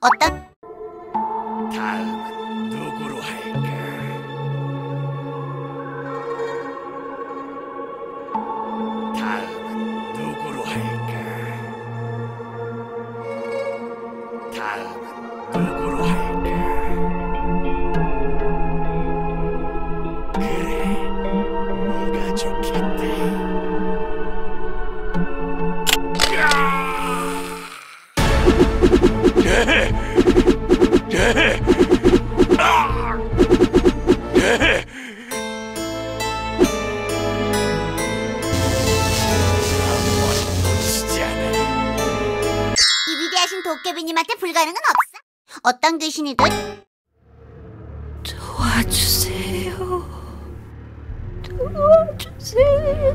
어떤 다음은 누구로 할까? 다음은 누구로 할까? 다음 이 위대하신 도깨비님한테 불가능은 없어. 어떤 귀신이든 도와주세요. 도와주세요.